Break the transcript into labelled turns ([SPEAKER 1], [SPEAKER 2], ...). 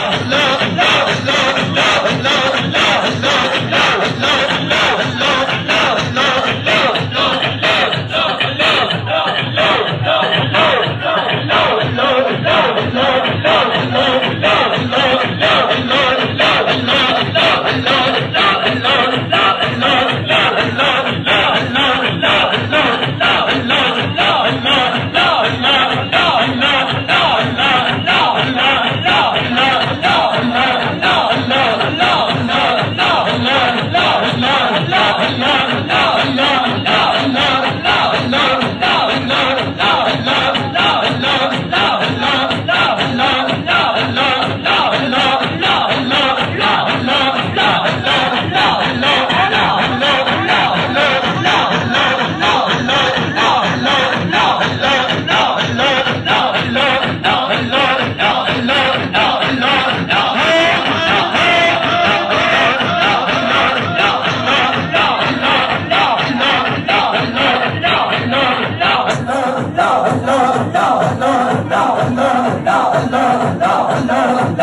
[SPEAKER 1] no,